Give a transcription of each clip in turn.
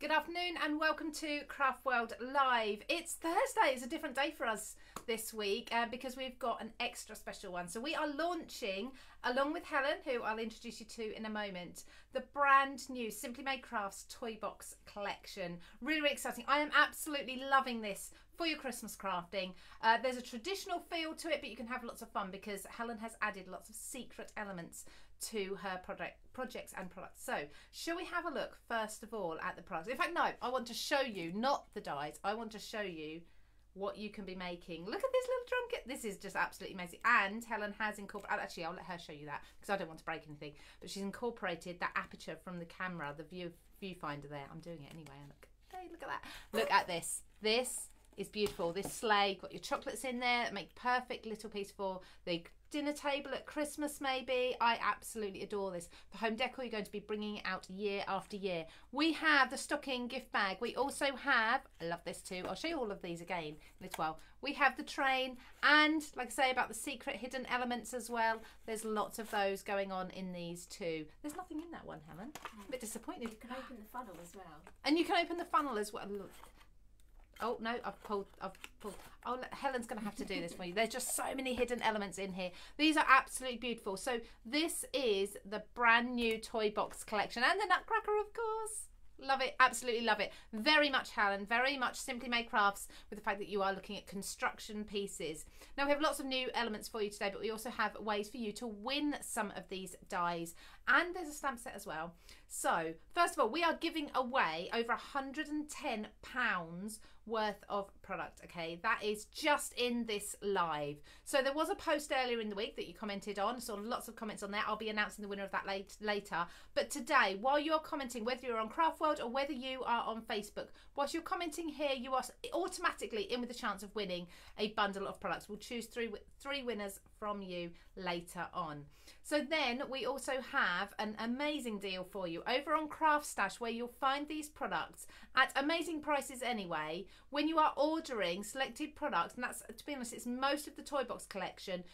Good afternoon and welcome to Craft World Live. It's Thursday, it's a different day for us this week uh, because we've got an extra special one. So, we are launching, along with Helen, who I'll introduce you to in a moment, the brand new Simply Made Crafts Toy Box collection. Really, really exciting. I am absolutely loving this for your Christmas crafting. Uh, there's a traditional feel to it, but you can have lots of fun because Helen has added lots of secret elements to her project projects and products. So, shall we have a look first of all at the products? In fact, no, I want to show you not the dies. I want to show you what you can be making. Look at this little drum kit. This is just absolutely amazing. And Helen has incorporated, actually, I'll let her show you that because I don't want to break anything. But she's incorporated that aperture from the camera, the view viewfinder there. I'm doing it anyway. Look, hey, look at that. Look at this. This is beautiful. This sleigh, got your chocolates in there, make perfect little piece for the dinner table at Christmas, maybe. I absolutely adore this. For home decor, you're going to be bringing it out year after year. We have the stocking gift bag. We also have, I love this too, I'll show you all of these again as well. We have the train and, like I say, about the secret hidden elements as well. There's lots of those going on in these too. There's nothing in that one, Helen. A bit disappointed. You can open the funnel as well. And you can open the funnel as well. Look. Oh no, I've pulled. I've pulled. Oh, Helen's going to have to do this for you. There's just so many hidden elements in here. These are absolutely beautiful. So this is the brand new toy box collection, and the Nutcracker, of course. Love it, absolutely love it. Very much Helen, very much Simply Made Crafts with the fact that you are looking at construction pieces. Now we have lots of new elements for you today, but we also have ways for you to win some of these dies. And there's a stamp set as well. So, first of all, we are giving away over £110 worth of product. Okay, that is just in this live. So there was a post earlier in the week that you commented on, so lots of comments on there. I'll be announcing the winner of that late, later. But today, while you're commenting, whether you're on Craft World or whether you are on Facebook, whilst you're commenting here, you are automatically in with a chance of winning a bundle of products. We'll choose three three winners from you later on. So then we also have an amazing deal for you over on Craft Stash where you'll find these products at amazing prices anyway. When you are ordering selected products, and that's to be honest, it's most of the toy box collection.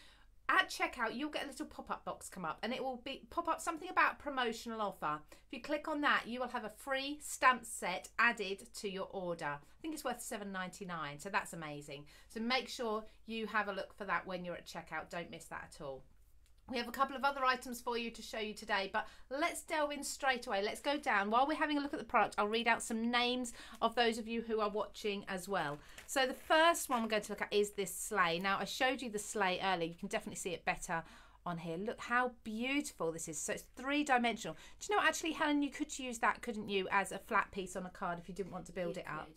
At checkout, you'll get a little pop-up box come up, and it will be pop up something about promotional offer. If you click on that, you will have a free stamp set added to your order. I think it's worth seven ninety nine, so that's amazing. So make sure you have a look for that when you're at checkout. Don't miss that at all. We have a couple of other items for you to show you today, but let's delve in straight away. Let's go down. While we're having a look at the product, I'll read out some names of those of you who are watching as well. So the first one we're going to look at is this sleigh. Now, I showed you the sleigh earlier. You can definitely see it better on here. Look how beautiful this is. So it's three-dimensional. Do you know, actually, Helen, you could use that, couldn't you, as a flat piece on a card if you didn't want to build it up?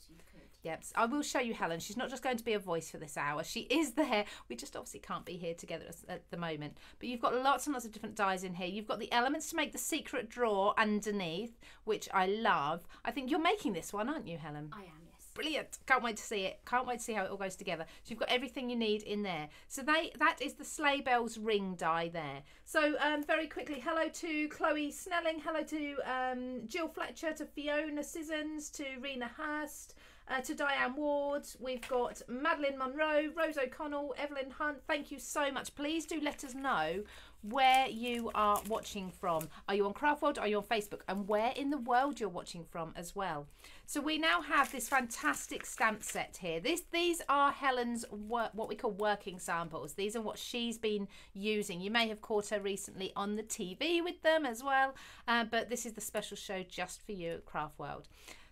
Could, you could. Yep, I will show you Helen. She's not just going to be a voice for this hour. She is there. We just obviously can't be here together at the moment. But you've got lots and lots of different dies in here. You've got the elements to make the secret drawer underneath, which I love. I think you're making this one, aren't you, Helen? I am, yes. Brilliant. Can't wait to see it. Can't wait to see how it all goes together. So you've got everything you need in there. So they that is the sleigh bells ring die there. So um, very quickly, hello to Chloe Snelling, hello to um, Jill Fletcher, to Fiona Sissons, to Rena Hurst. Uh, to Diane Ward, we've got Madeline Monroe, Rose O'Connell, Evelyn Hunt. Thank you so much. Please do let us know where you are watching from. Are you on Craft World? Are you on Facebook? And where in the world you're watching from as well. So we now have this fantastic stamp set here. This these are Helen's work, what we call working samples. These are what she's been using. You may have caught her recently on the TV with them as well. Uh, but this is the special show just for you at Craft World.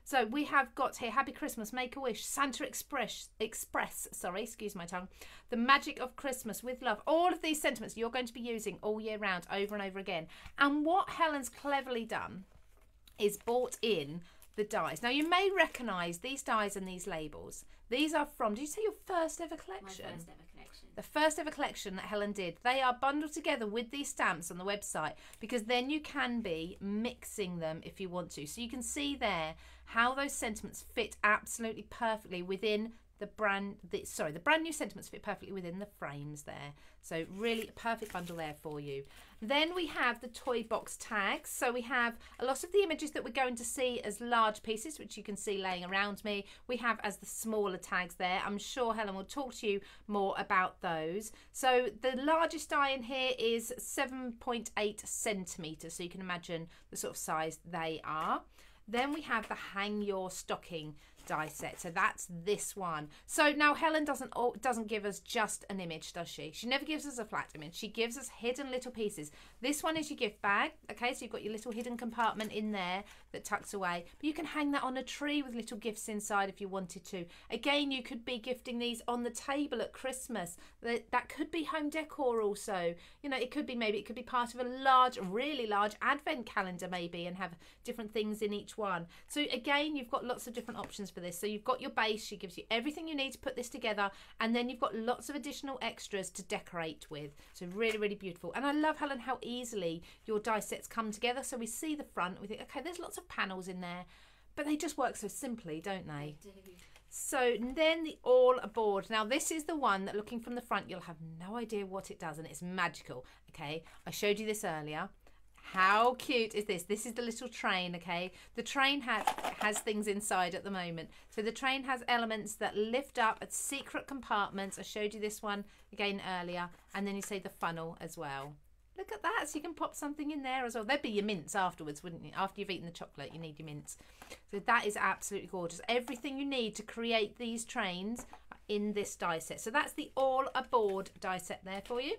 So we have got here Happy Christmas, Make a Wish, Santa Express, Express, sorry, excuse my tongue, The Magic of Christmas with Love. All of these sentiments you're going to be using all year round, over and over again. And what Helen's cleverly done is bought in the dies. Now you may recognise these dies and these labels. These are from, did you say your first ever collection? My first ever collection. the first ever collection that Helen did. They are bundled together with these stamps on the website because then you can be mixing them if you want to. So you can see there how those sentiments fit absolutely perfectly within the brand the, sorry the brand new sentiments fit perfectly within the frames there. So really a perfect bundle there for you. Then we have the toy box tags. So we have a lot of the images that we're going to see as large pieces which you can see laying around me. We have as the smaller tags there. I'm sure helen will talk to you more about those. So the largest die in here is 7.8 centimeters. So you can imagine the sort of size they are Then we have the hang your stocking die set. So that's this one. So now Helen doesn't doesn't give us just an image, does she? She never gives us a flat image. She gives us hidden little pieces. This one is your gift bag. Okay, so you've got your little hidden compartment in there that tucks away. But you can hang that on a tree with little gifts inside if you wanted to. Again, you could be gifting these on the table at Christmas. That that could be home decor also. You know, it could be maybe it could be part of a large, really large advent calendar maybe and have different things in each one. So again, you've got lots of different options for this. So you've got your base, she gives you everything you need to put this together, and then you've got lots of additional extras to decorate with. So really, really beautiful. And I love, Helen, how easily your die sets come together. So we see the front, we think, okay, there's lots of panels in there, but they just work so simply, don't they? Do. So then the all aboard. Now this is the one that looking from the front you'll have no idea what it does and it's magical. Okay, I showed you this earlier. How cute is this? This is the little train, okay? The train has has things inside at the moment. So the train has elements that lift up at secret compartments. I showed you this one again earlier. And then you say the funnel as well. Look at that. So you can pop something in there as well. There'd be your mints afterwards, wouldn't you? After you've eaten the chocolate, you need your mints. So that is absolutely gorgeous. Everything you need to create these trains in this die set. So that's the all aboard die set there for you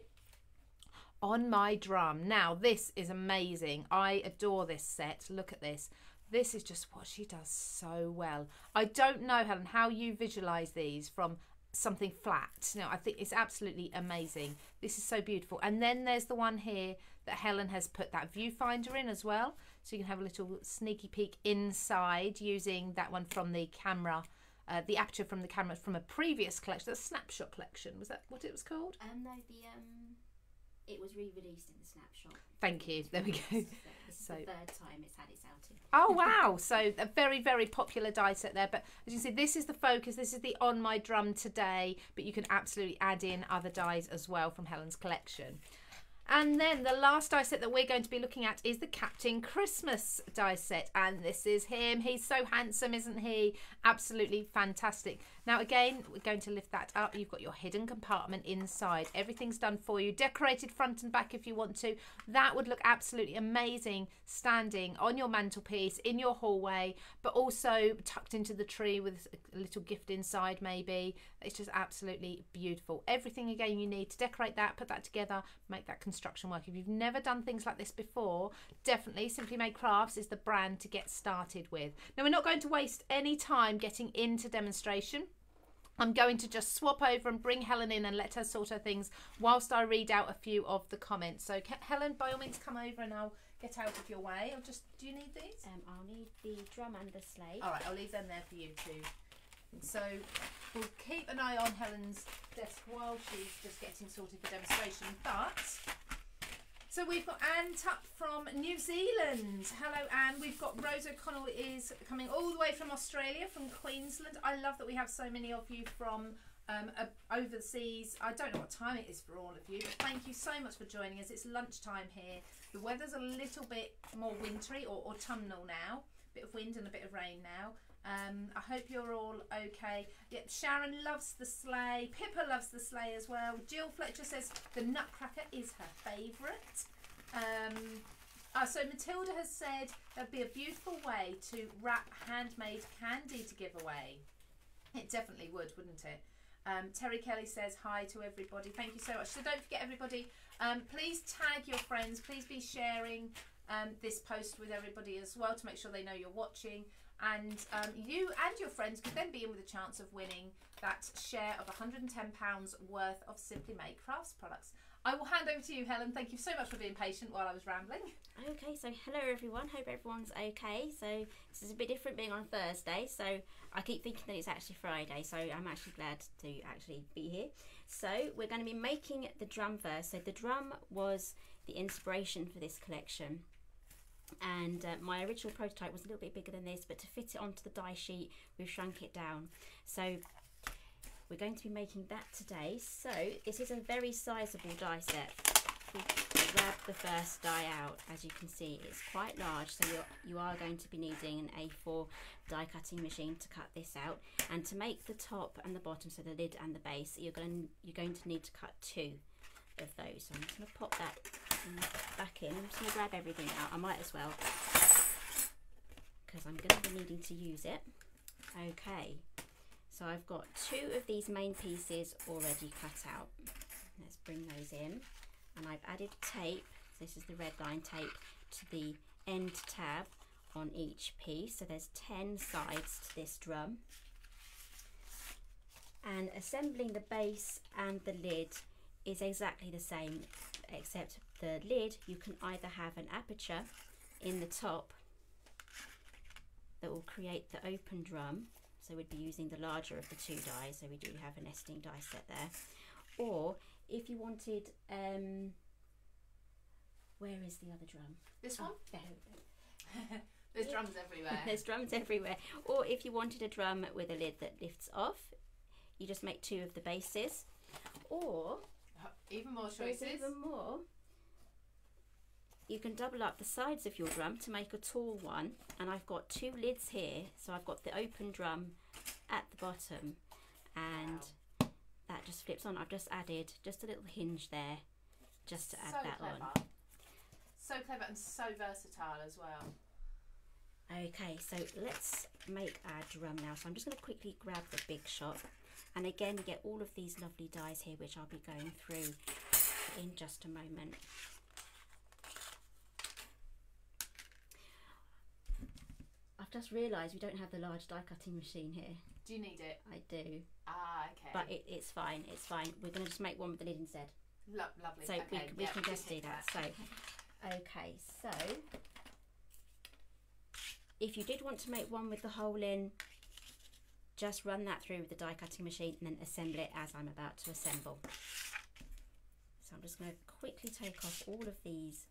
on my drum. Now, this is amazing. I adore this set. Look at this. This is just what she does so well. I don't know, Helen, how you visualize these from something flat. No, I think it's absolutely amazing. This is so beautiful. And then there's the one here that Helen has put that viewfinder in as well. So you can have a little sneaky peek inside using that one from the camera, uh, the aperture from the camera from a previous collection, the snapshot collection. Was that what it was called? Um, no, the um, it was re-released in the snapshot. Thank you. There we go. So the third time it's had its outing. Oh wow! So a very very popular die set there. But as you can see, this is the focus. This is the on my drum today. But you can absolutely add in other dies as well from Helen's collection. And then the last die set that we're going to be looking at is the Captain Christmas die set. And this is him. He's so handsome, isn't he? Absolutely fantastic. Now, again, we're going to lift that up. You've got your hidden compartment inside. Everything's done for you. Decorated front and back if you want to. That would look absolutely amazing standing on your mantelpiece in your hallway, but also tucked into the tree with a little gift inside, maybe. It's just absolutely beautiful. Everything again you need to decorate that, put that together, make that construction work. If you've never done things like this before, definitely Simply Made Crafts is the brand to get started with. Now, we're not going to waste any time getting into demonstration. I'm going to just swap over and bring Helen in and let her sort her things whilst I read out a few of the comments. So, Helen, by all means, come over and I'll get out of your way. I'll just. Do you need these? Um, I'll need the drum and the slate. All right, I'll leave them there for you too. So we'll keep an eye on Helen's desk while she's just getting sorted for demonstration. But so we've got Anne Tupp from New Zealand. Hello, Anne. We've got Rose O'Connell is coming all the way from Australia, from Queensland. I love that we have so many of you from um, overseas. I don't know what time it is for all of you, but thank you so much for joining us. It's lunchtime here. The weather's a little bit more wintry or autumnal now. A Bit of wind and a bit of rain now. Um, I hope you're all okay. Yeah, Sharon loves the sleigh. Pippa loves the sleigh as well. Jill Fletcher says the Nutcracker is her favourite. Um, uh, so Matilda has said that'd be a beautiful way to wrap handmade candy to give away. It definitely would, wouldn't it? Um, Terry Kelly says hi to everybody. Thank you so much. So don't forget, everybody, um, please tag your friends. Please be sharing um, this post with everybody as well to make sure they know you're watching. And um, you and your friends could then be in with a chance of winning that share of £110 worth of Simply Made Crafts products. I will hand over to you, Helen. Thank you so much for being patient while I was rambling. Okay, so hello everyone. Hope everyone's okay. So this is a bit different being on Thursday. So I keep thinking that it's actually Friday. So I'm actually glad to actually be here. So we're going to be making the drum first. So the drum was the inspiration for this collection. And uh, my original prototype was a little bit bigger than this, but to fit it onto the die sheet, we've shrunk it down. So we're going to be making that today. So this is a very sizable die set. We grab the first die out, as you can see, it's quite large. So you're, you are going to be needing an A4 die cutting machine to cut this out. And to make the top and the bottom, so the lid and the base, you're going you're going to need to cut two of those. So I'm just going to pop that back in. I'm just going to grab everything out. I might as well. because I'm going to be needing to use it. Okay, so I've got two of these main pieces already cut out. Let's bring those in. And I've added tape, this is the red line tape, to the end tab on each piece. So there's 10 sides to this drum. And assembling the base and the lid is exactly the same, except the lid you can either have an aperture in the top that will create the open drum so we'd be using the larger of the two dies so we do have a nesting die set there or if you wanted um where is the other drum This one? oh, there. There's drums everywhere. there's drums everywhere or if you wanted a drum with a lid that lifts off you just make two of the bases or even more there's choices. even more. You can double up the sides of your drum to make a tall one. And I've got two lids here. So I've got the open drum at the bottom. And that just flips on. I've just added just a little hinge there just to add so that clever. on So clever and so versatile as well. okay so let's make our drum now. So I'm just going to quickly grab the big shot and again get all of these lovely dies here which I'll be going through in just a moment I've just realised we don't have the large die cutting machine here. Do you need it? I do, Ah, okay. but it, it's fine. It's fine. We're going to just make one with the lid instead. Lo- lovely. So okay. we, we yeah, can just do hit that. So, okay. So, if you did want to make one with the hole in, just run that through with the die cutting machine and then assemble it as I'm about to assemble. So I'm just going to quickly take off all of these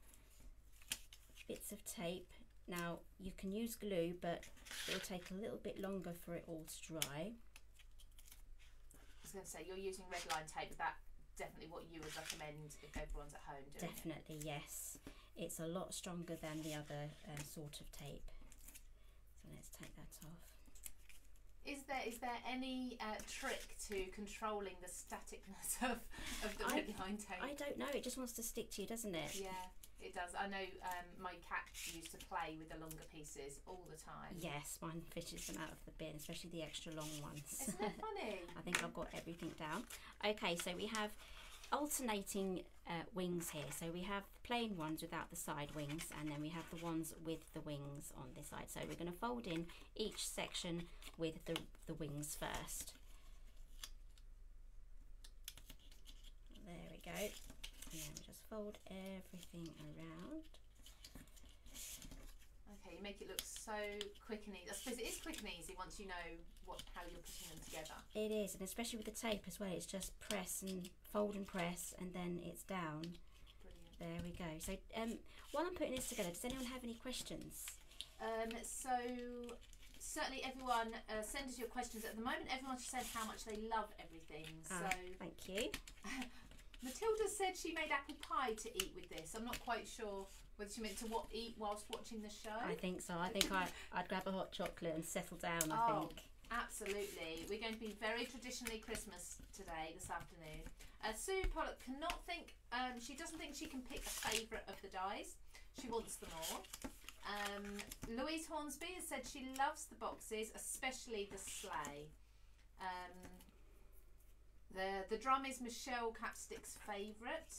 bits of tape. Now you can use glue, but it will take a little bit longer for it all to dry. I was going to say you're using red line tape. Is that definitely what you would recommend if everyone's at home doing it? Definitely, yes. It's a lot stronger than the other um, sort of tape. So let's take that off. Is there is there any uh, trick to controlling the staticness of, of the I- tape? I don't know, it just wants to stick to you, doesn't it? yeah, it does. I know um, my cat used to play with the longer pieces all the time. Yes, mine fishes them out of the bin, especially the extra long ones. Isn't that funny? I think I've got everything down. Okay, so we have alternating uh, wings here. So we have plain ones without the side wings, and then we have the ones with the wings on this side. So we're going to fold in each section with the, the wings first. There we go. And we just fold everything around. You make it look so quick and easy. I suppose it is quick and easy once you know what how you're putting them together. It is, and especially with the tape as well, it's just press and fold and press, and then it's down. Brilliant. There we go. So, um, while I'm putting this together, does anyone have any questions? Um, so certainly everyone uh, send us your questions. At the moment, everyone's said how much they love everything. So Ah, thank you. Matilda said she made apple pie to eat with this. I'm not quite sure whether she meant to what eat whilst watching the show. I think so. I think I, I'd grab a hot chocolate and settle down. I Oh. think. Absolutely. We're going to be very traditionally Christmas today, this afternoon. Uh, Sue Pollock cannot think, um, she doesn't think she can pick a favourite of the dies. She wants them all. Um, Louise Hornsby has said she loves the boxes, especially the sleigh. Um, the, the drum is Michelle Capstick's favourite.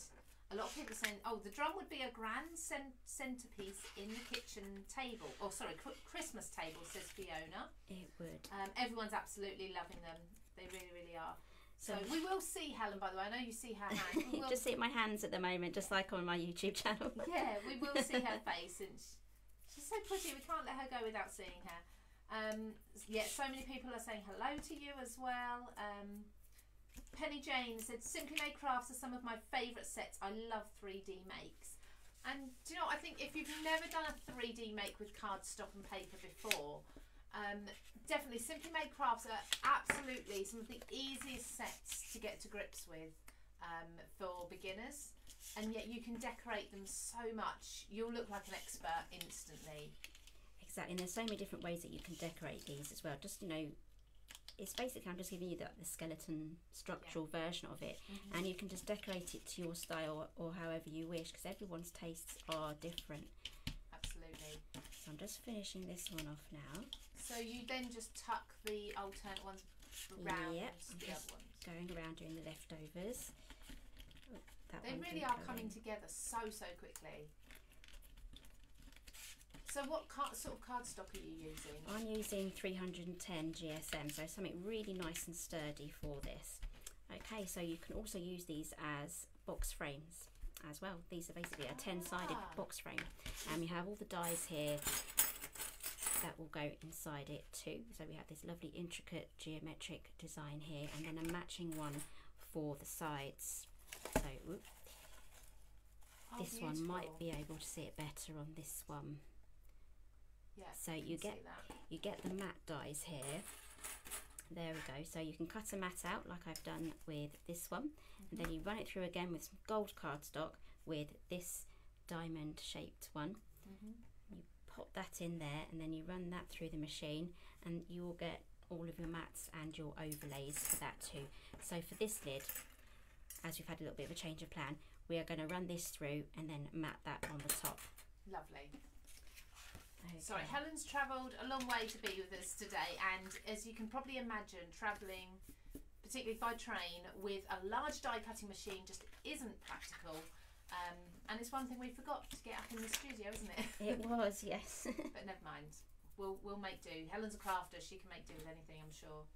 A lot of people are saying, oh, the drum would be a grand cen- centrepiece in the kitchen table. Or, sorry, cr- Christmas table, says Fiona. It would. Um, everyone's absolutely loving them. They really, really are. So, So- we will see Helen. By the way, I know you see her hand. We will, just see my hands at the moment, just like on my YouTube channel. yeah, we will see her face, and sh- she's so pretty. We can't let her go without seeing her. Um, yeah, so many people are saying hello to you as well. Um, Penny Jane said, "Simply Made Crafts are some of my favourite sets. I love 3D makes." And do you know? what? I think if you've never done a 3D make with cardstock and paper before, um, definitely Simply Made Crafts are absolutely some of the easiest sets to get to grips with um, for beginners. And yet you can decorate them so much. You'll look like an expert instantly. Exactly. And there's so many different ways that you can decorate these as well. Just you know, it's basically I'm just giving you the, the skeleton structural version of it, mm-hmm. and you can just decorate it to your style or however you wish, because everyone's tastes are different. Absolutely. So I'm just finishing this one off now. So you then just tuck the alternate ones around Yep, I'm the just other ones. Going around doing the leftovers. Oh, that They really are coming in. together so so quickly. So what card, sort of cardstock are you using? I'm using 310 GSM, so something really nice and sturdy for this. Okay, so you can also use these as box frames as well. These are basically a 10 sided Ah. box frame, and we have all the dies here that will go inside it too. So we have this lovely intricate geometric design here, and then a matching one for the sides. So Oh, this one might be able to see it better on this one. Yeah. So you get you get the mat dies here. There we go. So you can cut a mat out like I've done with this one, and then you run it through again with some gold cardstock with this diamond shaped one. Mhm. You pop that in there, and then you run that through the machine, and you will get all of your mats and your overlays for that too. So for this lid, as we've had a little bit of a change of plan, we are going to run this through and then mat that on the top. Lovely. Okay. Sorry, Helen's travelled a long way to be with us today, and as you can probably imagine, travelling, particularly by train, with a large die cutting machine just isn't practical. Um, and it's one thing we forgot to get up in the studio, isn't it? It was, yes. but never mind. We'll we'll make do. Helen's a crafter; she can make do with anything, I'm sure.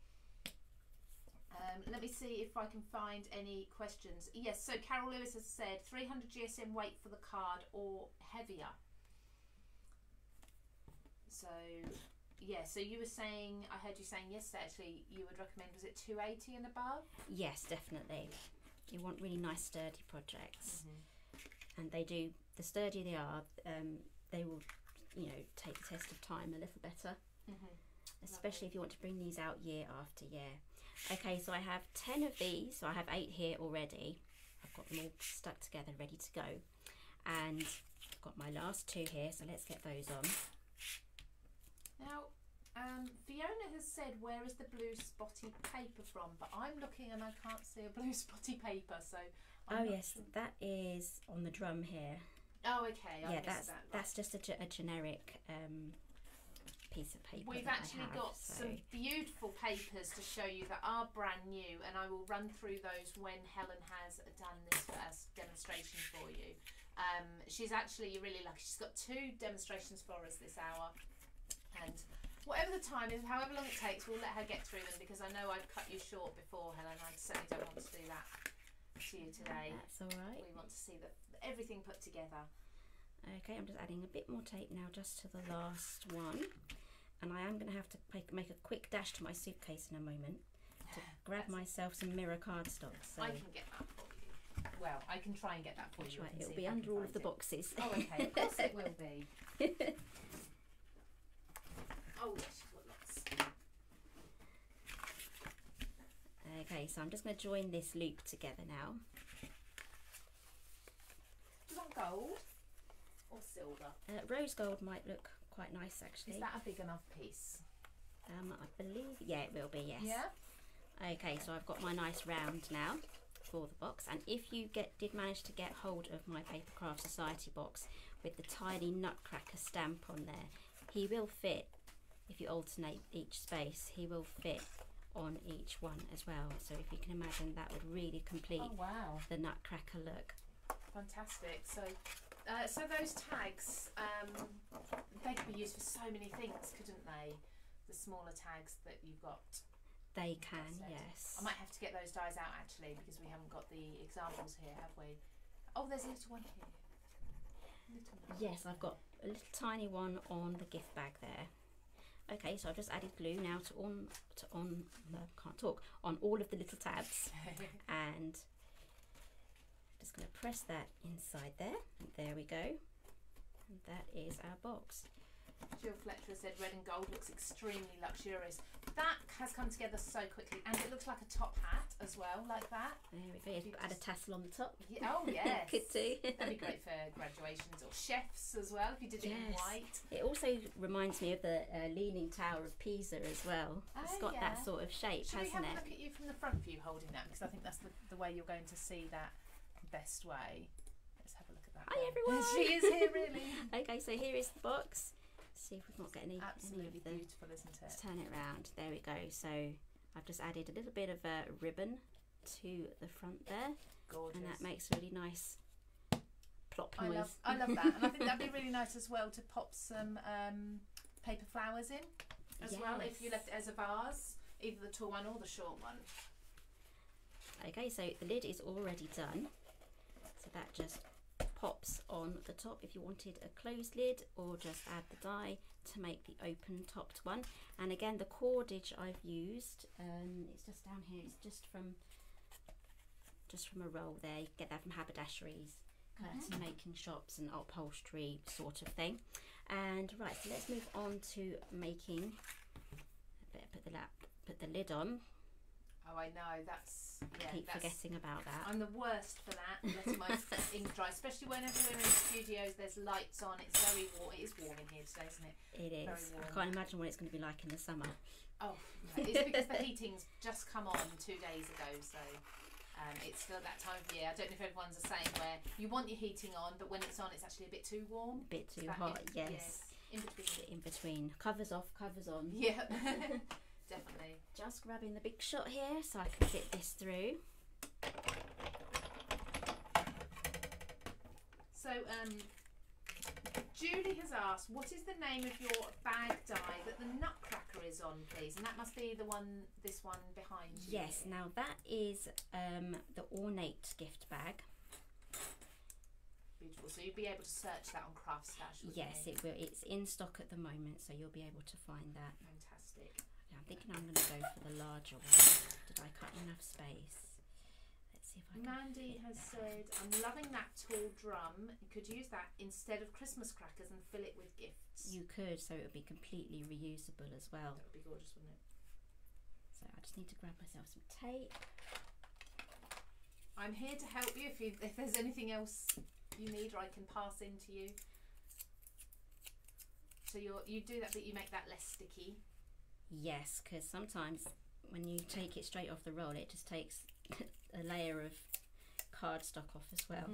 Um, let me see if I can find any questions. Yes, so Carol Lewis has said 300 GSM weight for the card or heavier. So, yeah, so you were saying, I heard you saying yesterday actually, you would recommend, was it 280 and above? Yes, definitely. You want really nice, sturdy projects, and they do. The sturdier they are, um, they will, you know, take the test of time a little better. Mm-hmm. Especially if you want to bring these out year after year. Okay, so I have ten of these. So I have eight here already. I've got them all stuck together, ready to go, and I've got my last two here. So let's get those on. Now, um, Fiona has said, "Where is the blue spotty paper from?" But I'm looking and I can't see a blue spotty paper. So, I'm oh yes, sure. that is on the drum here. Oh, okay. I yeah, that's that. Right. that's just a, ge- a generic um, piece of paper. We've actually have, got so- some beautiful papers to show you that are brand new, and I will run through those when Helen has done this first demonstration for you. Um, she's actually you're really lucky. She's got two demonstrations for us this hour, and whatever the time is, however long it takes, we'll let her get through them because I know I've cut you short before, Helen. I certainly don't want to do that to you today. That's all right. We want to see that everything put together. Okay, I'm just adding a bit more tape now, just to the last one, and I am going to have to make, make a quick dash to my suitcase in a moment to grab That's- myself some mirror cardstock. So I can get that for you. Well, I can try and get that for you. Right, it'll be if I can under all of the it. boxes. Oh, okay. Of course it will be. Oh, yes, got lots. okay, so I'm just going to join this loop together now. Do you want gold or silver? Uh, rose gold might look quite nice actually. Is that a big enough piece? Um, I believe, yeah, it will be. Yes. Yeah. Okay, so I've got my nice round now for the box, and if you get did manage to get hold of my Papercraft Society box with the tiny Nutcracker stamp on there, he will fit. If you alternate each space, he will fit on each one as well. So if you can imagine, that would really complete Oh, wow. the Nutcracker look. Fantastic. So, uh, so those tags, um, they could be used for so many things, couldn't they? The smaller tags that you've got. They can, yes. I might have to get those dies out actually because we haven't got the examples here, have we? Oh, there's a little one here. Little one. Yes, I've got a little tiny one on the gift bag there. Okay, so I've just added glue now to on to on no, can't talk on all of the little tabs, and I'm just going to press that inside there. And there we go. And that is our box. Jill Fletcher said red and gold looks extremely luxurious. That has come together so quickly, and it looks like a top hat as well, like that. There we go. You add a tassel on the top. Yeah, oh yes, Could do. That'd be great for graduations or chefs as well if you did it in white. It also reminds me of the uh, Leaning Tower of Pisa as well. It's Oh, got yeah. that sort of shape, Should we hasn't have a look at you from the front view holding that because I think that's the, the way you're going to see that best way. Let's have a look at that. Hi, one. everyone. she is here really. Okay, so here is the box. See if we've not got any, any Absolutely of the beautiful, isn't it? Let's turn it around. There we go. So I've just added a little bit of a ribbon to the front there, Gorgeous. and that makes a really nice plop I noise. love, I love that, and I think that'd be really nice as well to pop some um, paper flowers in, as well if you left it as a vase, either the tall one or the short one. Okay, so the lid is already done. So that just pops on the top if you wanted a closed lid or just add the die to make the open topped one. And again, the cordage I've used, um, it's just down here, it's just from just from a roll there. You get that from haberdasheries, curtain making shops and upholstery sort of thing. And right, so let's move on to making better put the lap put the lid on. Oh, I know. That's yeah. Keep that's, forgetting about that. I'm the worst for that. Letting my ink dry, especially whenever we're in studios. There's lights on. It's very warm. It is warm in here today, isn't it? It is. Very warm. I can't imagine what it's going to be like in the summer. Oh, no, it's because the heating's just come on two days ago, so um, it's still that time of year. I don't know if everyone's the same, where you want your heating on, but when it's on, it's actually a bit too warm. A bit too hot, in, yes. in between. In between, covers off, covers on. Yeah, definitely. Just grabbing the big shot here so I can fit this through. So, um, Julie has asked, what is the name of your bag die that the Nutcracker is on, please? And that must be the one, this one behind you. Yes, now that is um, the ornate gift bag. Beautiful. So you'll be able to search that on Craft Stash. Yes, you? it will. It's in stock at the moment, so you'll be able to find that. Fantastic. Thinking I'm going to go for the larger one. Did I cut enough space? Let's see if I can. Mandy has said, I'm loving that tall drum. You could use that instead of Christmas crackers and fill it with gifts. You could, so it would be completely reusable as well. That would be gorgeous, wouldn't it? So I just need to grab myself some tape. I'm here to help you if, you if there's anything else you need or I can pass in to you. So you you do that, but you make that less sticky. Yes, because sometimes when you take it straight off the roll, it just takes a layer of cardstock off as well.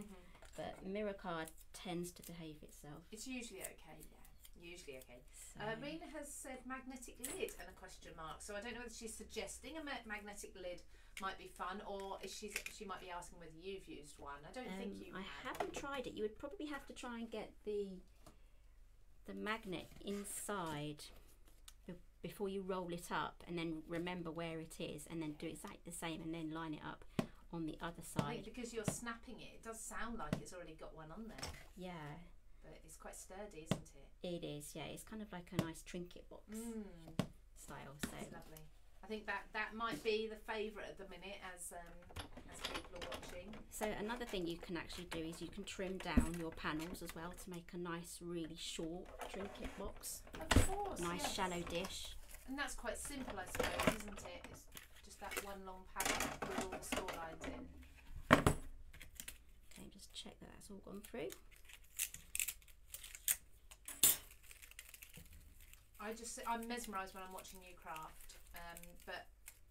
But mirror card tends to behave itself. It's usually okay, yeah. Usually okay. So Uh, Rena has said magnetic lid and a question mark. So I don't know whether she's suggesting a ma- magnetic lid might be fun, or if she's she might be asking whether you've used one. I don't think um, you. I have. haven't tried it. You would probably have to try and get the the magnet inside before you roll it up, and then remember where it is, and then do exactly the same, and then line it up on the other side. because you're snapping it, it does sound like it's already got one on there, Yeah, but it's quite sturdy, isn't it? it is. Yeah, it's kind of like a nice trinket box Mm, style. it's So lovely. I think that that might be the favourite at the minute as um, as people are watching. So another thing you can actually do is you can trim down your panels as well to make a nice, really short trinket box. Of course, Nice yes. shallow dish. And that's quite simple, I suppose, isn't it? It's just that one long panel with all the score lines in. Okay, just check that that's all gone through. I just I'm mesmerised when I'm watching you craft. Um, but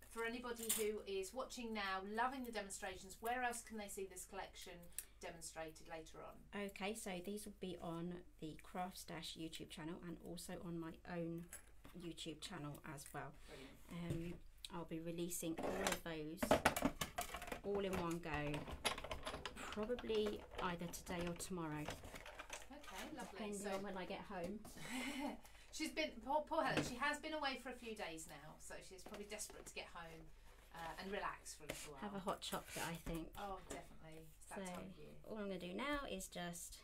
for anybody who is watching now, loving the demonstrations, where else can they see this collection demonstrated later on? Okay, so these will be on the Craft Stash YouTube channel and also on my own YouTube channel as well. Um, I'll be releasing all of those all in one go, probably either today or tomorrow, Okay, lovely. depending So on when I get home. she's been poor, poor Helen. She has been away for a few days now, so she's probably desperate to get home uh, and relax for a little while. Have a hot chocolate, I think. oh, definitely. So- time of year. all I'm going to do now is just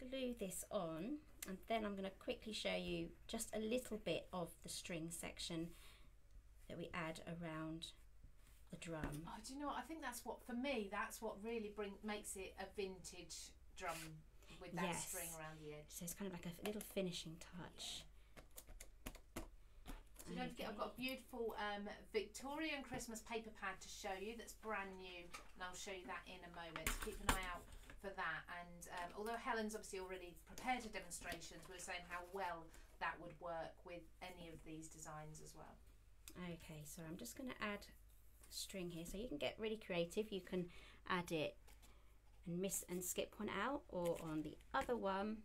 glue this on and then I'm going to quickly show you just a little bit of the string section that we add around the drum. Oh, do you know what? I think that's what for me. That's what really bring makes it a vintage drum with that Yes. string around the edge. So it's kind of like a little finishing touch. So don't forget, I've got a beautiful um, Victorian Christmas paper pad to show you that's brand new, and I'll show you that in a moment. So keep an eye out for that. And um, although Helen's obviously already prepared her demonstrations, we were saying how well that would work with any of these designs as well. Okay, so I'm just going to add string here. So you can get really creative. You can add it and miss and skip one out or on the other one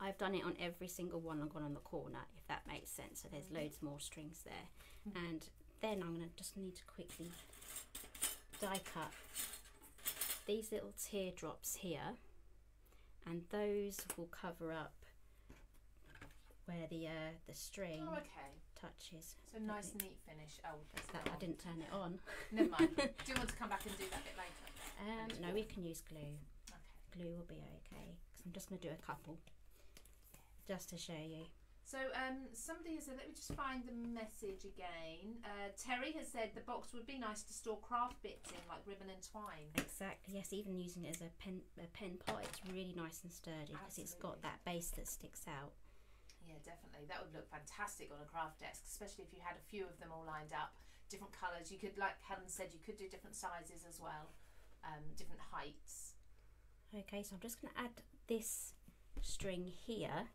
I've done it on every single one I've gone on the corner, if that makes sense. So there's loads more strings there. And then I'm going to just need to quickly die cut these little teardrops here. And those will cover up where the uh, the string Oh, okay. Touches. So nice, neat finish. Oh, That, I didn't turn it on. Never mind. do you want to come back and do that bit later? Um, no, we can use glue. Okay. Glue will be okay. Because I'm just going to do a couple. Just to show you. So um, somebody has said, let me just find the message again. Uh, Terry has said the box would be nice to store craft bits in, like ribbon and twine. Exactly. Yes, even using it as a pen a pen pot, it's really nice and sturdy because it's got that base that sticks out. Yeah, definitely. That would look fantastic on a craft desk, especially if you had a few of them all lined up, different colours. You could, like Helen said, you could do different sizes as well, um, different heights. Okay, so I'm just going to add this string here.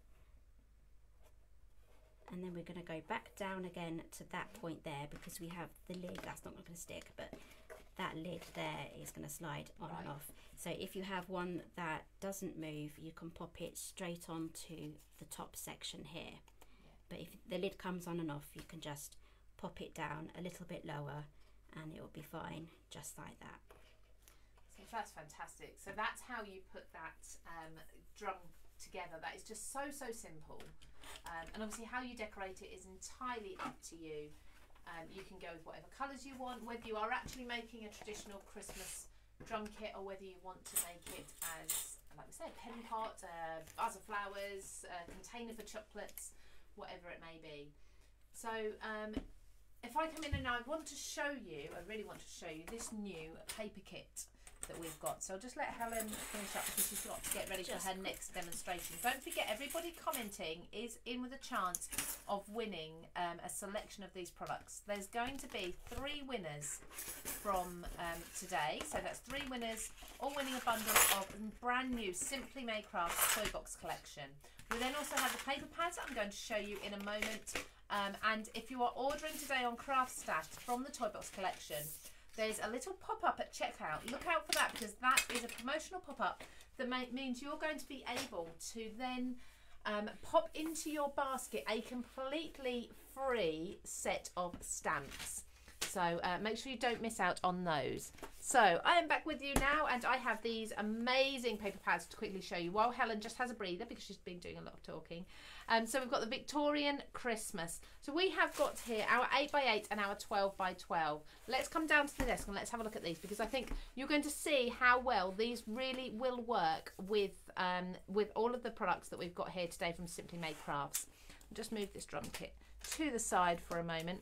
And then we're going to go back down again to that point there because we have the lid. That's not going to stick, but that lid there is going to slide on and off. So if you have one that doesn't move, you can pop it straight onto the top section here. But if the lid comes on and off, you can just pop it down a little bit lower and it will be fine, just like that. So that's fantastic. So that's how you put that um, drum together. That is just so so simple. Um, and obviously, how you decorate it is entirely up to you. Um, you can go with whatever colours you want, whether you are actually making a traditional Christmas drum kit or whether you want to make it as, like we said, pen pot, a vase of flowers, a container for chocolates, whatever it may be. So, um, if I come in and I want to show you, I really want to show you this new paper kit that we've got. So I'll just let Helen finish up because she's got to get ready Just for her next demonstration. Don't forget, everybody commenting is in with a chance of winning um, a selection of these products. There's going to be three winners from um, today. So that's three winners, all winning a bundle of brand new Simply Made Crafts toy box collection. We then also have the paper pads that I'm going to show you in a moment. Um, and if you are ordering today on Craft Stash from the Toy Box collection, there's a little pop up at checkout. Look out for that because that is a promotional pop up that may, means you're going to be able to then um, pop into your basket a completely free set of stamps. So uh, make sure you don't miss out on those. So I am back with you now, and I have these amazing paper pads to quickly show you while Helen just has a breather because she's been doing a lot of talking. Um, so we've got the Victorian Christmas. So we have got here our 8x8 and our 12x12. Let's come down to the desk and let's have a look at these because I think you're going to see how well these really will work with um, with all of the products that we've got here today from Simply Made Crafts. I'll just move this drum kit to the side for a moment.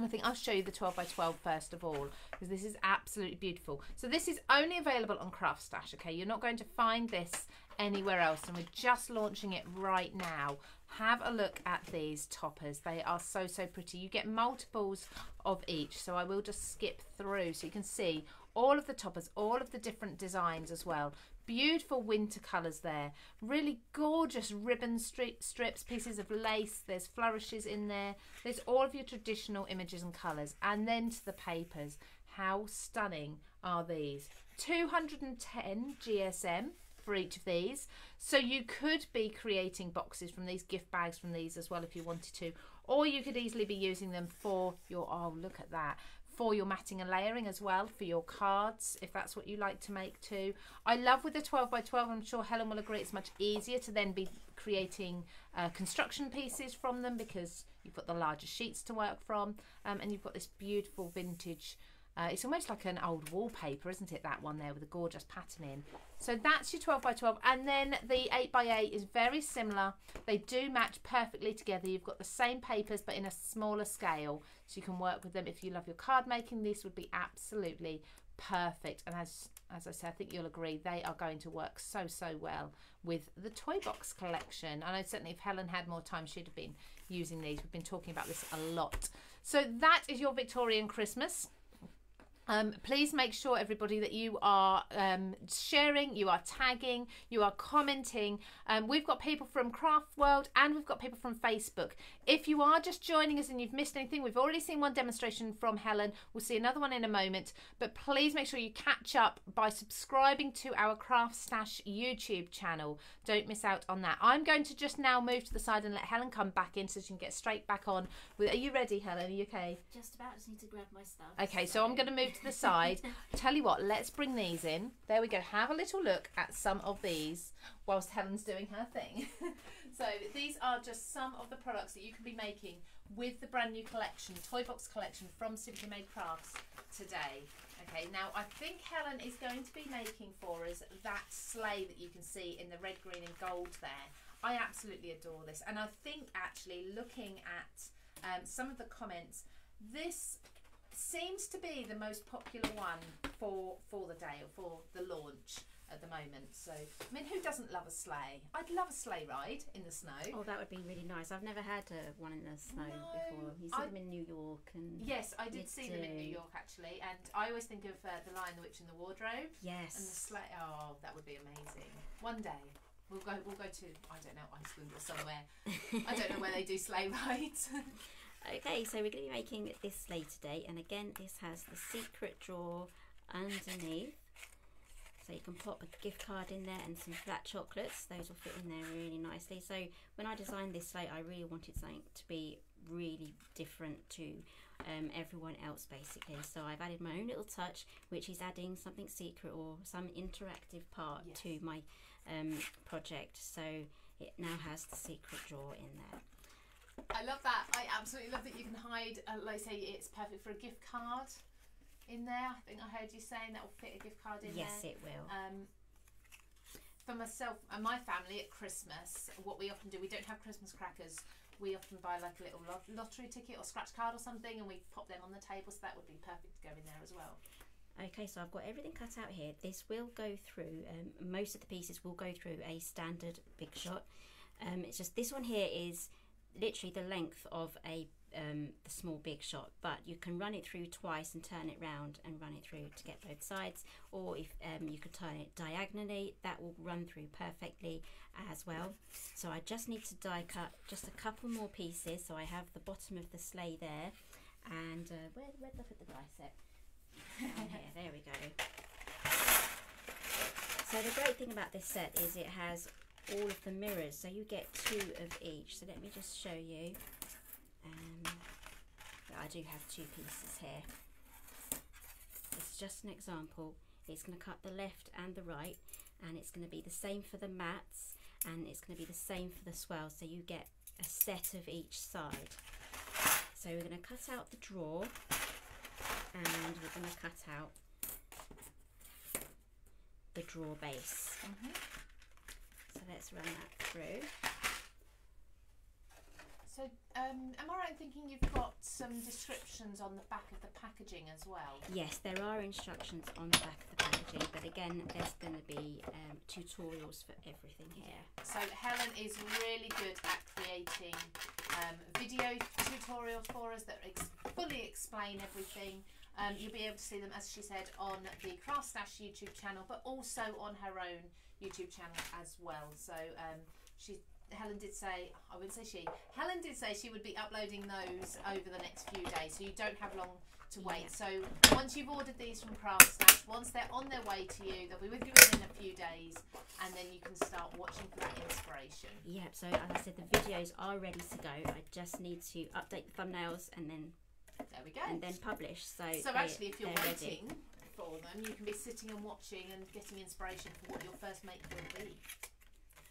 And I think I'll show you the 12 by 12 first of all because this is absolutely beautiful. So this is only available on Craft Stash, okay? You're not going to find this anywhere else and we're just launching it right now. Have a look at these toppers. They are so, so pretty. You get multiples of each. So I will just skip through so you can see all of the toppers, all of the different designs as well. Beautiful winter colours there. Really gorgeous ribbon stri- strips, pieces of lace. There's flourishes in there. There's all of your traditional images and colours. And then to the papers. How stunning are these? 210 GSM for each of these. So you could be creating boxes from these, gift bags from these as well if you wanted to. Or you could easily be using them for your, oh, look at that for your matting and layering as well for your cards if that's what you like to make too. I love with the 12 by 12 i'm sure helen will agree it's much easier to then be creating uh, construction pieces from them because you've got the larger sheets to work from um, and you've got this beautiful vintage uh, it's almost like an old wallpaper, isn't it? That one there with a gorgeous pattern in. So that's your 12 by 12, and then the 8 by 8 is very similar. They do match perfectly together. You've got the same papers, but in a smaller scale, so you can work with them. If you love your card making, this would be absolutely perfect. And as as I said, I think you'll agree they are going to work so so well with the toy box collection. I know certainly if Helen had more time, she'd have been using these. We've been talking about this a lot. So that is your Victorian Christmas. Um, please make sure, everybody, that you are um, sharing, you are tagging, you are commenting. Um, we've got people from Craft World and we've got people from Facebook. If you are just joining us and you've missed anything, we've already seen one demonstration from Helen. We'll see another one in a moment. But please make sure you catch up by subscribing to our Craft Stash YouTube channel. Don't miss out on that. I'm going to just now move to the side and let Helen come back in so she can get straight back on. Are you ready, Helen? Are you okay? Just about. Just need to grab my stuff. Okay, so I'm going to move to the side. Tell you what, let's bring these in. There we go. Have a little look at some of these whilst Helen's doing her thing. so these are just some of the products that you can be making with the brand new collection, Toy Box collection from Simply Made Crafts today. Okay, now I think Helen is going to be making for us that sleigh that you can see in the red, green and gold there. I absolutely adore this and I think actually looking at um, some of the comments, this seems to be the most popular one for for the day or for the launch at the moment. So, I mean, who doesn't love a sleigh? I'd love a sleigh ride in the snow. Oh, that would be really nice. I've never had uh, one in the snow No, before. You see I- them in New York and Yes, I did see them in New. York actually, and I always think of uh, the Lion, the Witch, and the Wardrobe, Yes, and the sleigh. Oh, that would be amazing. One day. We'll go. We'll go to I don't know Iceland or somewhere. I don't know where they do sleigh rides. Okay, so we're going to be making this sleigh today, and again, this has the secret drawer underneath. So you can pop a gift card in there and some flat chocolates. Those will fit in there really nicely. So when I designed this sleigh, I really wanted something to be really different to um, everyone else, basically. So I've added my own little touch, which is adding something secret or some interactive part Yes. to my um, project. So it now has the secret drawer in there. I love that. I absolutely love that you can hide. Uh, like say, it's perfect for a gift card in there. I think I heard you saying that will fit a gift card in Yes, there. Yes, it will. Um, for myself and my family at Christmas, what we often do, we don't have Christmas crackers. We often buy like a little lot- lottery ticket or scratch card or something, and we pop them on the table. So that would be perfect to go in there as well. Okay, so I've got everything cut out here. This will go through, um, most of the pieces will go through a standard big shot. Um, it's just this one here is literally the length of a um, the small big shot, but you can run it through twice and turn it round and run it through to get both sides. Or if um, you could turn it diagonally, that will run through perfectly as well. So I just need to die cut just a couple more pieces. So I have the bottom of the sleigh there, and uh, where where did I put the die set? Here, there we go. So the great thing about this set is it has all of the mirrors, so you get two of each. So let me just show you. Um, I do have two pieces here. It's just an example. It's going to cut the left and the right, and it's going to be the same for the mats, and it's going to be the same for the swell. So you get a set of each side. So we're going to cut out the drawer, and we're going to cut out the drawer base. Mm-hmm. So let's run that through. So, um, am I right in thinking you've got some descriptions on the back of the packaging as well? Yes, there are instructions on the back of the packaging, but again, there's going to be um, tutorials for everything here. So Helen is really good at creating um, video tutorials for us that ex- fully explain everything. Um, you'll be able to see them, as she said, on the Craft Stash YouTube channel, but also on her own YouTube channel as well. So um, she, Helen did say, I wouldn't say she, Helen did say she would be uploading those over the next few days, so you don't have long to wait. So once you've ordered these from Craft once they're on their way to you, they'll be with you within a few days, and then you can start watching for that inspiration. Yep, so as I said, the videos are ready to go. I just need to update the thumbnails and then There we go. and then publish. So, so actually, if you're they're ready. For them, you can be sitting and watching and getting inspiration for what your first make will be.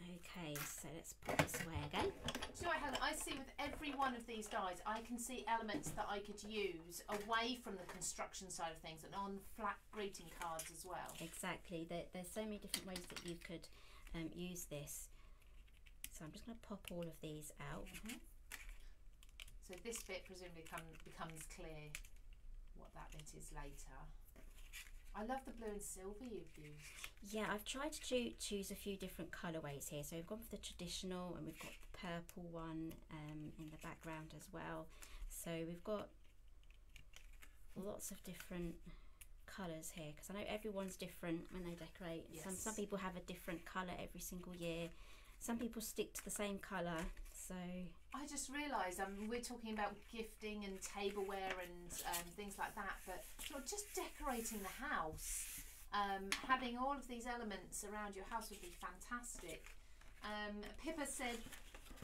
Okay, so let's put this away again. So you know Helen? I see with every one of these dies, I can see elements that I could use away from the construction side of things and on flat greeting cards as well. Exactly. There, there's so many different ways that you could um, use this. So I'm just going to pop all of these out. So this bit presumably come, becomes clear what that bit is later. I love the blue and silver you've used. Yeah, I've tried to choo- choose a few different colourways here. So we've gone for the traditional and we've got the purple one um, in the background as well. So we've got lots of different colours here because I know everyone's different when they decorate. Some some people have a different colour every single year. Some people stick to the same colour. So I just realised um, we're talking about gifting and tableware and um, things like that, but sort of just decorating the house, um, having all of these elements around your house would be fantastic. Um, Pippa said,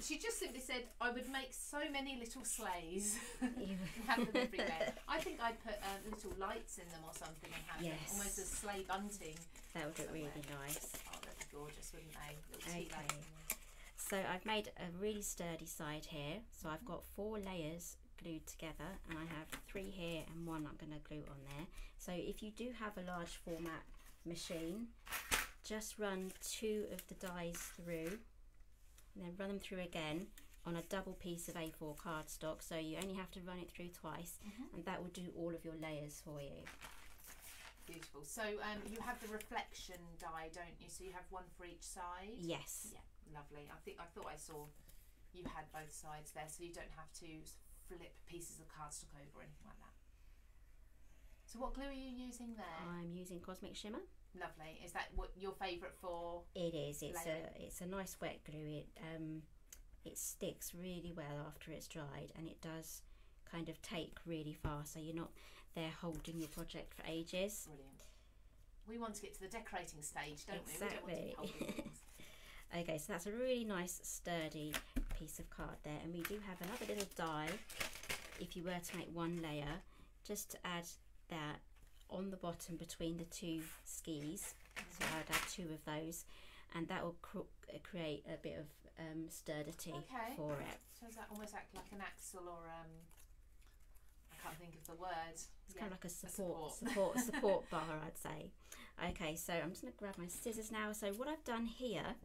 she just simply said, I would make so many little sleighs and have them everywhere. I think I'd put um, little lights in them or something and have them almost as sleigh bunting. that would look really nice. Oh, that'd be gorgeous, wouldn't they? Little tea Okay. lights in them. So I've made a really sturdy side here. So I've got four layers glued together and I have three here and one I'm going to glue on there. So if you do have a large format machine, just run two of the dies through and then run them through again on a double piece of A4 cardstock. So you only have to run it through twice Mhm. and that will do all of your layers for you. Beautiful. So um, you have the reflection die, don't you? So you have one for each side. Yes. Yeah, lovely. I think I thought I saw you had both sides there, so you don't have to flip pieces of cardstock over or anything like that. So what glue are you using there? I'm using Cosmic Shimmer. lovely. Is that what your favourite for? It is. It's Layering. a it's a nice wet glue. It um it sticks really well after it's dried, and it does kind of take really fast. So you're not there holding your project for ages. Brilliant. We want to get to the decorating stage, don't we? We don't want to be Exactly. holding things. Okay, so that's a really nice sturdy piece of card there, and we do have another little die. If you were to make one layer, just to add that on the bottom between the two skis. So I'd add two of those, and that will cr- uh, create a bit of um, sturdity Okay. for it. So does that almost act like an axle or um? I can't think of the word. It's Yeah. kind of like a support, support. support, support bar, I'd say. Okay, so I'm just going to grab my scissors now. So what I've done here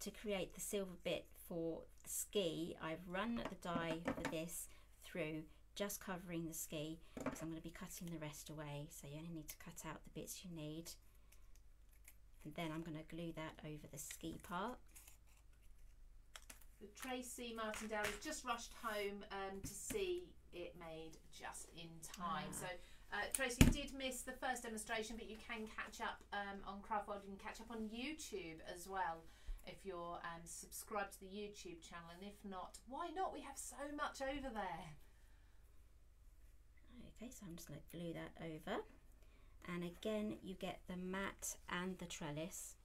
to create the silver bit for the ski, I've run the die for this through, just covering the ski, because I'm going to be cutting the rest away. So you only need to cut out the bits you need. And then I'm going to glue that over the ski part. Tracy Martindale has just rushed home um, to see it made just in time. Ah. So, uh, Tracy, you did miss the first demonstration, but you can catch up um, on Craft World. You can catch up on YouTube as well if you're um, subscribed to the YouTube channel. And if not, why not? We have so much over there. Okay, so I'm just going to glue that over. And again, you get the mat and the trellis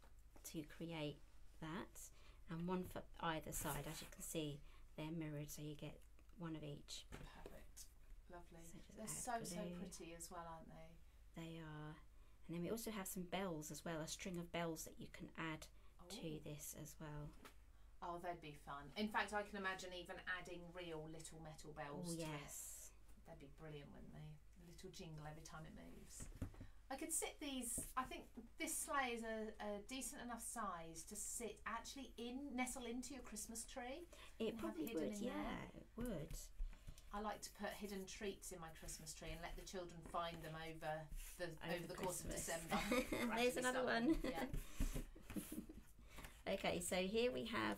to create that. And one for either side. As you can see, they're mirrored, so you get one of each. Perfect. Lovely. So They're so, so pretty as well, aren't they? They are. And then we also have some bells as well, a string of bells that you can add to this as well. Oh, they'd be fun. In fact, I can imagine even adding real little metal bells Oh, to it. yes. They'd be brilliant, wouldn't they? A little jingle every time it moves. I could sit these. I think this sleigh is a, a decent enough size to sit actually in, nestle into your Christmas tree. It probably would, yeah, there. it would. I like to put hidden treats in my Christmas tree and let the children find them over the over, Over the course of December. There's another one. Yeah. Okay, so here we have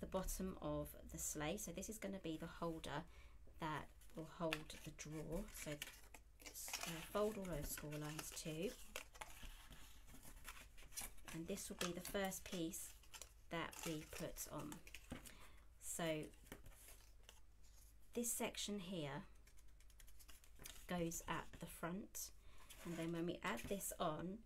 the bottom of the sleigh. So this is going to be the holder that will hold the drawer. So uh, fold all those score lines too. And this will be the first piece that we put on. So this section here goes at the front and then when we add this on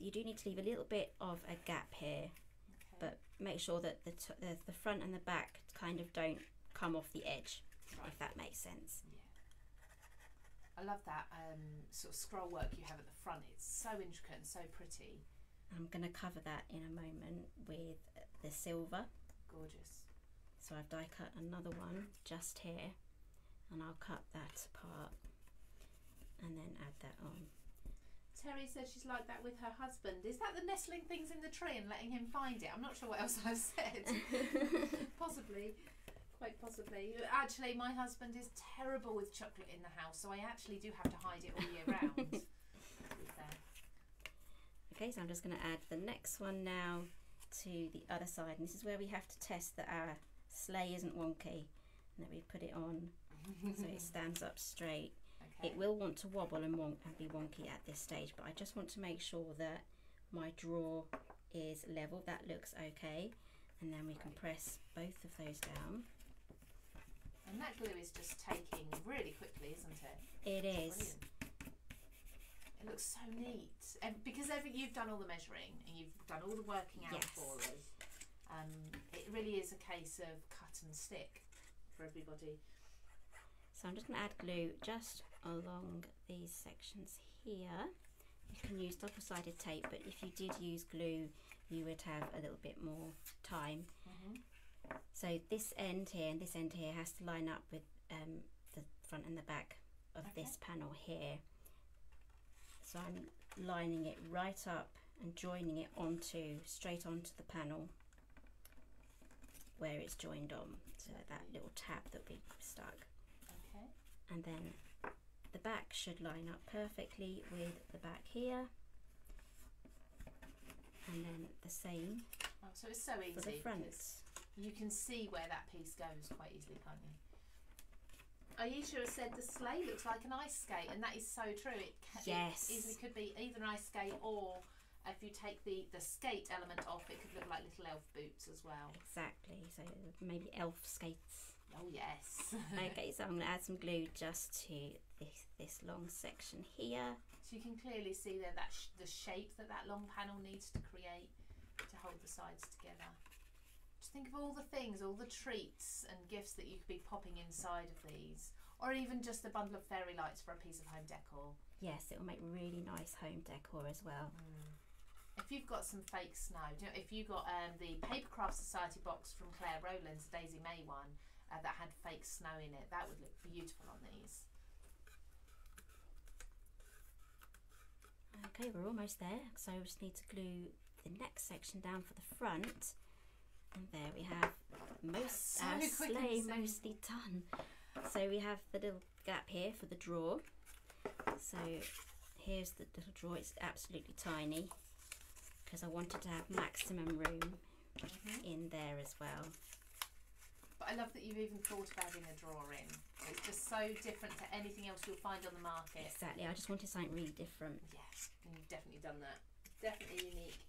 you do need to leave a little bit of a gap here Okay. but make sure that the, the the front and the back kind of don't come off the edge Right. if that makes sense Yeah. I love that um, sort of scroll work you have at the front. It's so intricate and so pretty. I'm going to cover that in a moment with the silver Gorgeous. so I've die cut another one just here and I'll cut that apart and then add that on Terry says she's like that with her husband. Is that the nestling things in the tree and letting him find it? I'm not sure what else I've said. possibly. Quite possibly. Actually, my husband is terrible with chocolate in the house, so I actually do have to hide it all year round. to be fair. Okay, so I'm just going to add the next one now to the other side. And this is where we have to test that our sleigh isn't wonky and that we put it on so it stands up straight. It will want to wobble and, wonk, and be wonky at this stage, but I just want to make sure that my drawer is level. That looks okay. And then we can press both of those down. And that glue is just taking really quickly, isn't it? It is. Brilliant. It looks so neat. And because every, you've done all the measuring and you've done all the working out Yes. for us, um, it really is a case of cut and stick for everybody. So I'm just going to add glue just along these sections here. You can use double-sided tape, but if you did use glue, you would have a little bit more time. Mm-hmm. So this end here and this end here has to line up with um, the front and the back of Okay. this panel here. So I'm lining it right up and joining it onto straight onto the panel where it's joined on. So that little tab that will be stuck. Okay. And then the back should line up perfectly with the back here. And then the same Oh, so it's so easy. for the front. You can see where that piece goes quite easily, can't you? Aisha has said the sleigh looks like an ice skate, and that is so true. It, Yes. it easily could be either an ice skate or if you take the, the skate element off, it could look like little elf boots as well. Exactly. So maybe elf skates. Oh, yes. okay, so I'm going to add some glue just to this this long section here. So you can clearly see there that sh- the shape that that long panel needs to create to hold the sides together. Just think of all the things, all the treats and gifts that you could be popping inside of these, or even just a bundle of fairy lights for a piece of home decor. Yes, it will make really nice home decor as well. If you've got some fake snow, you know, if you got um, the Papercraft Society box from Claire Rowland's Daisy May one uh, that had fake snow in it, that would look beautiful on these. Okay, we're almost there. So we just need to glue the next section down for the front. And there we have most So our quick sleigh mostly done. So we have the little gap here for the drawer. So here's the little drawer. It's absolutely tiny because I wanted to have maximum room in there as well. But I love that you've even thought of adding a drawer in. It's just so different to anything else you'll find on the market. Exactly. I just wanted something really different. Yes, and you've definitely done that. Definitely unique.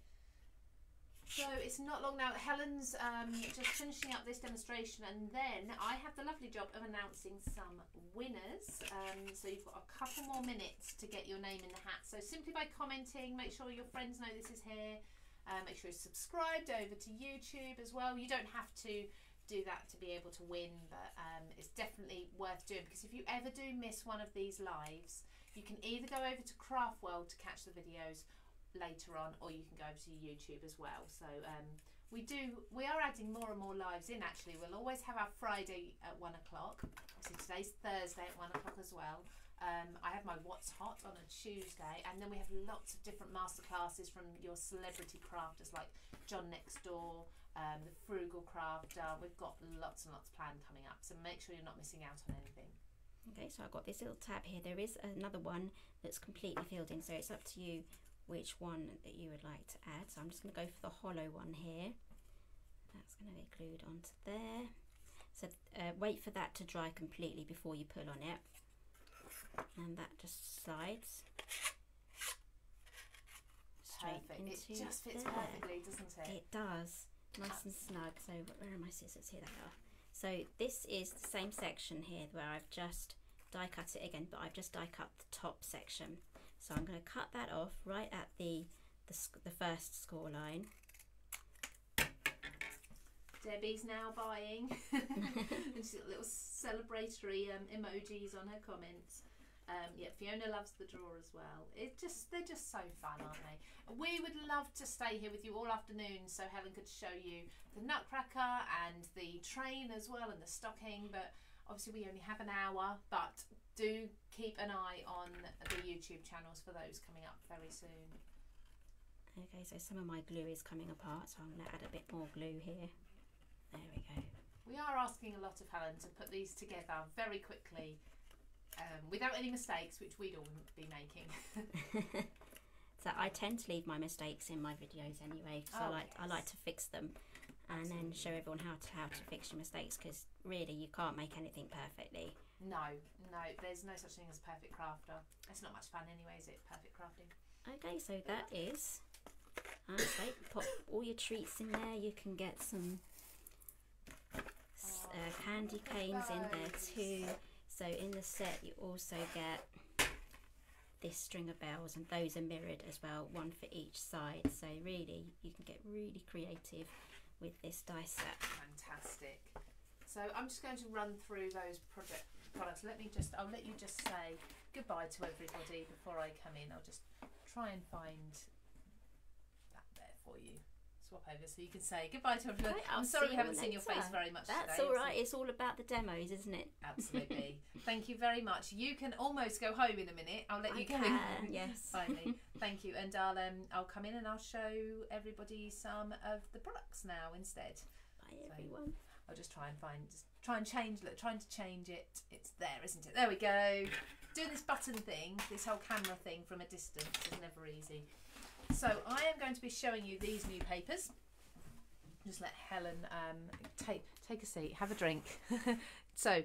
So it's not long now. Helen's um, just finishing up this demonstration, and then I have the lovely job of announcing some winners. Um, so you've got a couple more minutes to get your name in the hat. So simply by commenting, make sure your friends know this is here. Uh, make sure you're subscribed over to YouTube as well. You don't have to do that to be able to win, but um, it's definitely worth doing because if you ever do miss one of these lives, you can either go over to Craft World to catch the videos later on, or you can go over to YouTube as well. So um, we do, we are adding more and more lives in. Actually, we'll always have our Friday at one o'clock. So today's Thursday at one o'clock as well. Um, I have my What's Hot on a Tuesday, and then we have lots of different masterclasses from your celebrity crafters like John Next Door, um, the Frugal Crafter. We've got lots and lots planned coming up, so make sure you're not missing out on anything. Okay, so I've got this little tab here. There is another one that's completely filled in, so it's up to you which one that you would like to add. So I'm just going to go for the hollow one here. That's going to be glued onto there. So uh, wait for that to dry completely before you pull on it. And that just slides straight Perfect. It into just fits there. perfectly, doesn't it? It does. Nice and snug. So where are my scissors? Here they are. So this is the same section here where I've just die cut it again, but I've just die cut the top section. So I'm going to cut that off right at the the, the first score line. Debbie's now buying. and she's got little celebratory um, emojis on her comments. Um, yeah, Fiona loves the drawer as well. It just they're just so fun, aren't they? We would love to stay here with you all afternoon so Helen could show you the nutcracker and the train as well and the stocking, but obviously we only have an hour, but do keep an eye on the YouTube channels for those coming up very soon. Okay, so some of my glue is coming apart, so I'm going to add a bit more glue here. There we go. We are asking a lot of Helen to put these together very quickly, um, without any mistakes, which we'd all be making. So I tend to leave my mistakes in my videos anyway, because I Oh, like I like to fix them, and then show everyone how to how to fix your mistakes. Because really, you can't make anything perfectly. No, no, there's no such thing as a perfect crafter. It's not much fun anyway, is it? Perfect crafting. Okay, so that is. I say pop all your treats in there. You can get some uh, candy canes in there too. So in the set, you also get this string of bells, and those are mirrored as well, one for each side. So really, you can get really creative with this die set. Fantastic. So I'm just going to run through those project products. Let me just, I'll let you just say goodbye to everybody before I come in. I'll just try and find that there for you. Swap over so you can say goodbye to everyone. Right, I'm sorry we haven't seen your face very much That's today. all right. It's all about the demos, isn't it? Absolutely. Thank you very much. You can almost go home in a minute. I'll let I you go. can, yes. Finally, thank you, and I'll um, I'll come in and I'll show everybody some of the products now instead. Bye, everyone. I'll just try and find, just try and change, look, trying to change it. It's there, isn't it? There we go. Doing this button thing, this whole camera thing from a distance is never easy. So I am going to be showing you these new papers. Just let Helen um, take take a seat, have a drink. so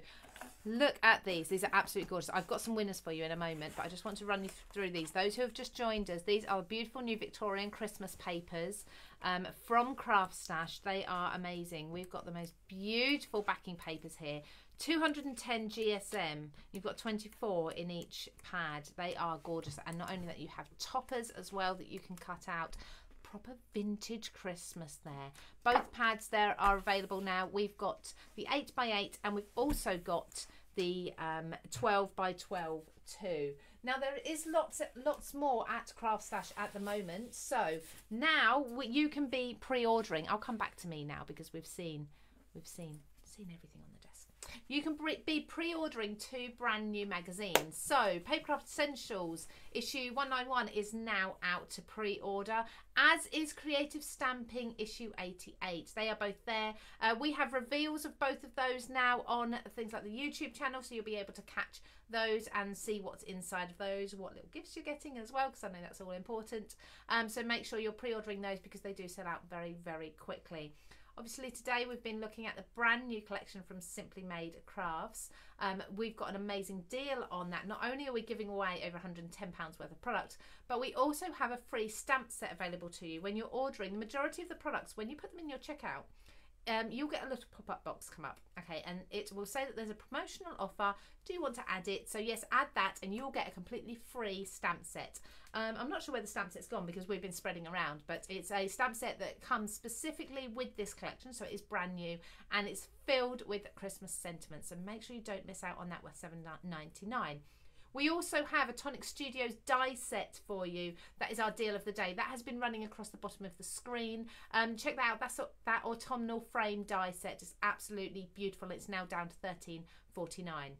look at these. These are absolutely gorgeous. I've got some winners for you in a moment, but I just want to run you through these. Those who have just joined us, these are beautiful new Victorian Christmas papers um, from Craft Stash. They are amazing. We've got the most beautiful backing papers here. 210 GSM. You've got 24 in each pad. They are gorgeous. And not only that, you have toppers as well that you can cut out. Proper vintage Christmas there. Both pads there are available now. We've got the 8x8 and we've also got the um, 12 by 12 too. Now there is lots lots more at Craft Stash at the moment. So now you can be pre-ordering. I'll come back to me now because we've seen we've seen seen everything on the desk. You can be pre-ordering two brand new magazines. So Papercraft Essentials issue 191 is now out to pre-order, as is Creative Stamping issue 88. They are both there. Uh, we have reveals of both of those now on things like the YouTube channel, so you'll be able to catch those and see what's inside of those, what little gifts you're getting as well, because I know that's all important. Um, so make sure you're pre-ordering those because they do sell out very, very quickly. Obviously, today we've been looking at the brand new collection from Simply Made Crafts. Um, we've got an amazing deal on that. Not only are we giving away over £110 worth of product, but we also have a free stamp set available to you when you're ordering. The majority of the products, when you put them in your checkout, um, you'll get a little pop-up box come up okay? And it will say that there's a promotional offer. Do you want to add it? So yes add that and you'll get a completely free stamp set. Um, i'm not sure where the stamp set's gone because we've been spreading around but it's a stamp set that comes specifically with this collection. So it is brand new and it's filled with christmas sentiments. So make sure you don't miss out on that with 7.99 we also have a Tonic Studios die set for you. That is our deal of the day. That has been running across the bottom of the screen. Um, check that out. That's that autumnal frame die set is absolutely beautiful. It's now down to thirteen forty nine.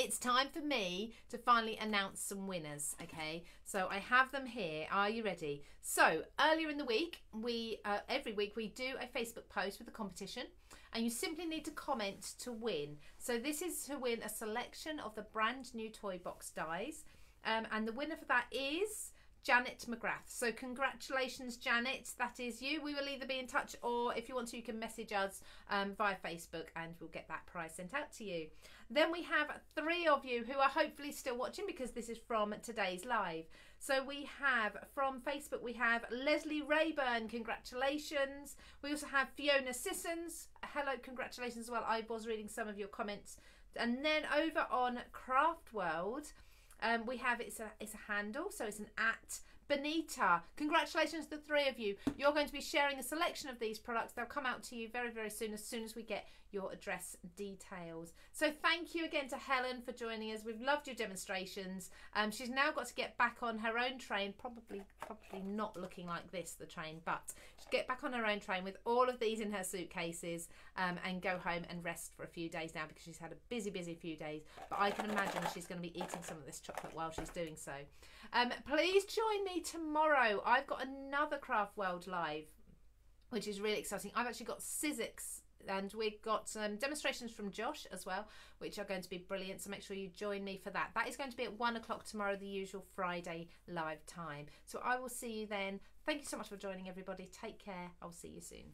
It's time for me to finally announce some winners. Okay, so I have them here. Are you ready? So earlier in the week, we uh, every week we do a Facebook post with a competition and you simply need to comment to win. So this is to win a selection of the brand new toy box dies, um, and the winner for that is Janet McGrath. So congratulations, Janet. That is you. We will either be in touch, or if you want to, you can message us um, via Facebook, and we'll get that prize sent out to you. Then we have three of you who are hopefully still watching because this is from today's live. So we have from Facebook, we have Leslie Rayburn, congratulations. We also have Fiona Sissons, hello, congratulations as well. I was reading some of your comments. And then over on Craft World, um, we have it's a it's a handle, so it's an at Benita. Congratulations to the three of you. You're going to be sharing a selection of these products. They'll come out to you very, very soon, as soon as we get your address details. So thank you again to Helen for joining us. We've loved your demonstrations. Um, she's now got to get back on her own train, probably probably not looking like this, the train, but she'll get back on her own train with all of these in her suitcases um, and go home and rest for a few days now because she's had a busy, busy few days. But I can imagine she's going to be eating some of this chocolate while she's doing so. Um, please join me tomorrow. I've got another Craft World live, which is really exciting. I've actually got Sizzix and we've got some demonstrations from Josh as well, which are going to be brilliant. So make sure you join me for that. That is going to be at one o'clock tomorrow, the usual Friday live time. So I will see you then. Thank you so much for joining, everybody. Take care. I'll see you soon.